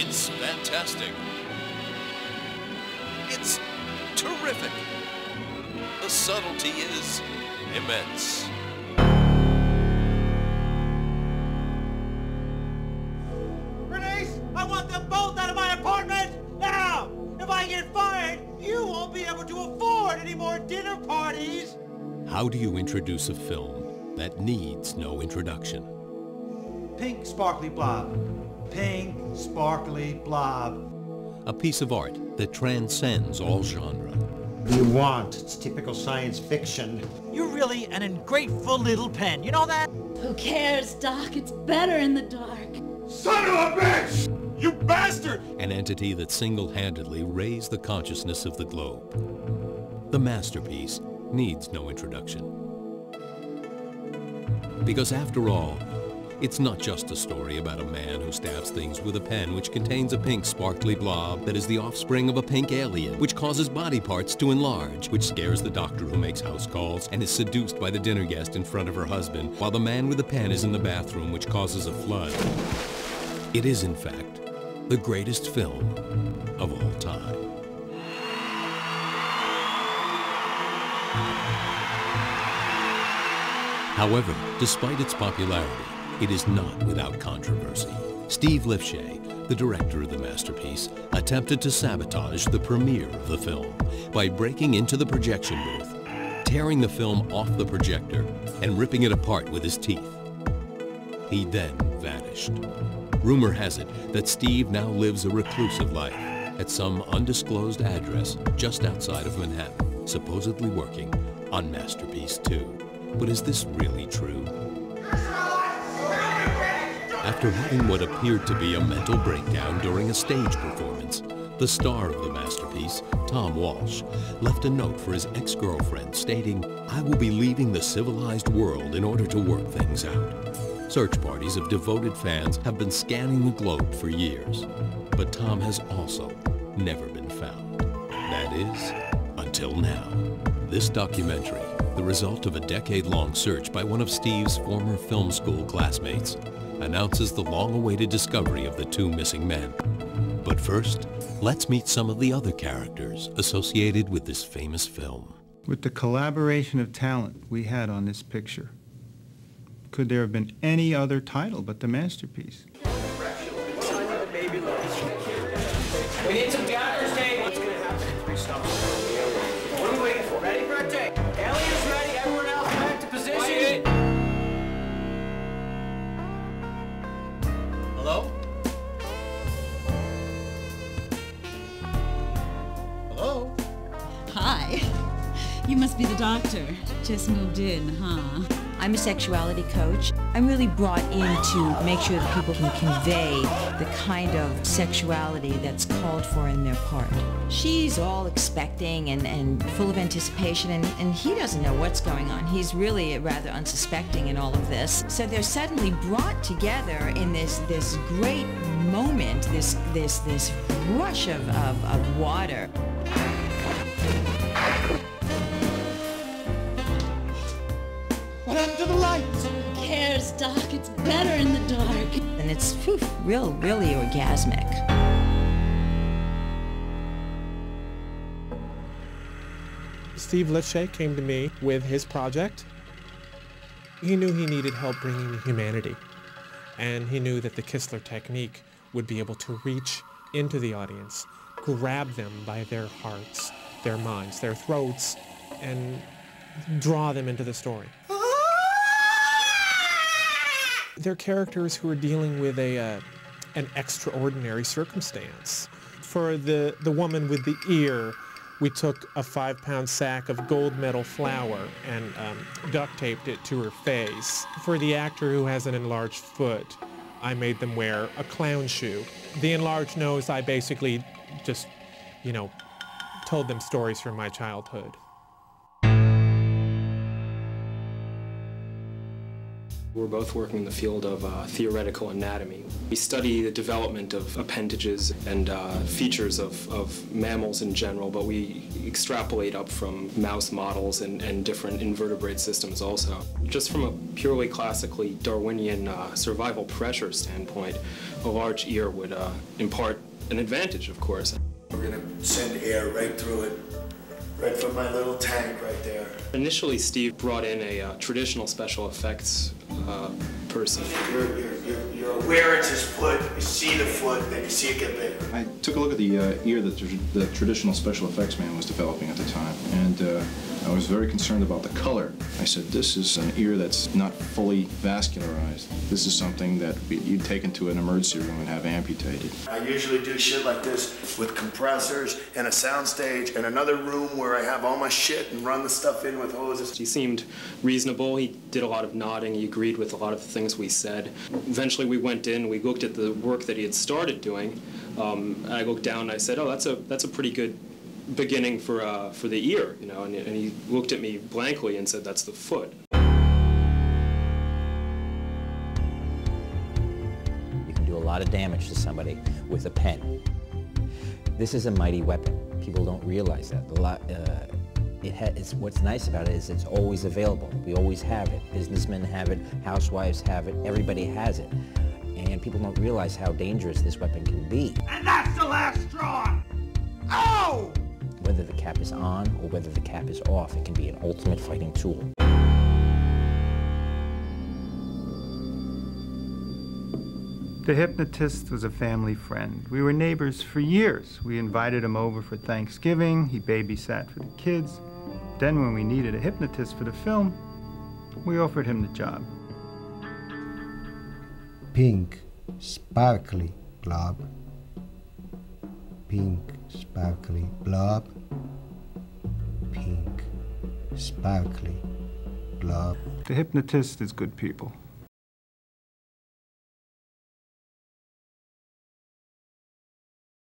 It's fantastic. It's terrific. The subtlety is immense. Bernice, I want them both out of my apartment now! If I get fired, you won't be able to afford any more dinner parties! How do you introduce a film that needs no introduction? Pink sparkly blob. Pink sparkly blob. A piece of art that transcends all genre. You want. It's typical science fiction. You're really an ungrateful little pen, you know that? Who cares, Doc? It's better in the dark. Son of a bitch! You bastard! An entity that single-handedly raised the consciousness of the globe. The masterpiece needs no introduction. Because after all, it's not just a story about a man who stabs things with a pen which contains a pink sparkly blob that is the offspring of a pink alien, which causes body parts to enlarge, which scares the doctor who makes house calls and is seduced by the dinner guest in front of her husband, while the man with the pen is in the bathroom which causes a flood. It is, in fact, the greatest film of all time. However, despite its popularity, it is not without controversy. Steve Lifshey, the director of the masterpiece, attempted to sabotage the premiere of the film by breaking into the projection booth, tearing the film off the projector, and ripping it apart with his teeth. He then vanished. Rumor has it that Steve now lives a reclusive life at some undisclosed address just outside of Manhattan, supposedly working on Masterpiece 2. But is this really true? After having what appeared to be a mental breakdown during a stage performance, the star of the masterpiece, Tom Walsh, left a note for his ex-girlfriend stating, I will be leaving the civilized world in order to work things out. Search parties of devoted fans have been scanning the globe for years, but Tom has also never been found. That is, until now. This documentary, the result of a decade-long search by one of Steve's former film school classmates, announces the long-awaited discovery of the two missing men. But first, let's meet some of the other characters associated with this famous film. With the collaboration of talent we had on this picture, could there have been any other title but the masterpiece? We need some doctors, Dave. What's gonna happen? Stop. What are we waiting for? Ready for a take? Hello? Hello? Hi. You must be the doctor. Just moved in, huh? I'm a sexuality coach. I'm really brought in to make sure that people can convey the kind of sexuality that's called for in their part. She's all expecting and, and full of anticipation, and, and he doesn't know what's going on. He's really rather unsuspecting in all of this. So they're suddenly brought together in this, this great moment, this, this, this rush of, of, of water. What happened to the lights? Who cares, Doc? It's better in the dark. And it's phew, real, really orgasmic. Steve Lifshey came to me with his project. He knew he needed help bringing humanity, and he knew that the Kistler technique would be able to reach into the audience, grab them by their hearts, their minds, their throats, and draw them into the story. They're characters who are dealing with a uh, an extraordinary circumstance. For the, the woman with the ear, we took a five-pound sack of gold medal flour and um, duct taped it to her face. For the actor who has an enlarged foot, I made them wear a clown shoe. The enlarged nose, I basically just, you know, told them stories from my childhood. We're both working in the field of uh, theoretical anatomy. We study the development of appendages and uh, features of, of mammals in general, but we extrapolate up from mouse models and, and different invertebrate systems also. Just from a purely classically Darwinian uh, survival pressure standpoint, a large ear would uh, impart an advantage, of course. We're gonna send air right through it, right from my little tank right there. Initially, Steve brought in a uh, traditional special effects uh, person. You're, you're, you're, you're aware it's his foot, you see the foot, then you see it get bigger. I took a look at the uh, ear that the traditional special effects man was developing at the time, and uh, I was very concerned about the color. I said, this is an ear that's not fully vascularized. This is something that you'd take into an emergency room and have amputated. I usually do shit like this with compressors and a soundstage and another room where I have all my shit and run the stuff in with hoses. He seemed reasonable. He did a lot of nodding. He agreed with a lot of the things we said. Eventually we went in, we looked at the work that he had started doing. Um, I looked down and I said, oh, that's a, that's a pretty good beginning for, uh, for the ear, you know, and, and he looked at me blankly and said, that's the foot. You can do a lot of damage to somebody with a pen. This is a mighty weapon. People don't realize that. A lot, uh, it it's, what's nice about it is it's always available. We always have it. Businessmen have it, housewives have it, everybody has it. And people don't realize how dangerous this weapon can be. And that's the last straw! Ow! Whether the cap is on or whether the cap is off, it can be an ultimate fighting tool. The hypnotist was a family friend. We were neighbors for years. We invited him over for Thanksgiving. He babysat for the kids. Then, when we needed a hypnotist for the film, we offered him the job. Pink, sparkly blob Pink, sparkly blob. Pink, sparkly blob. The hypnotist is good people.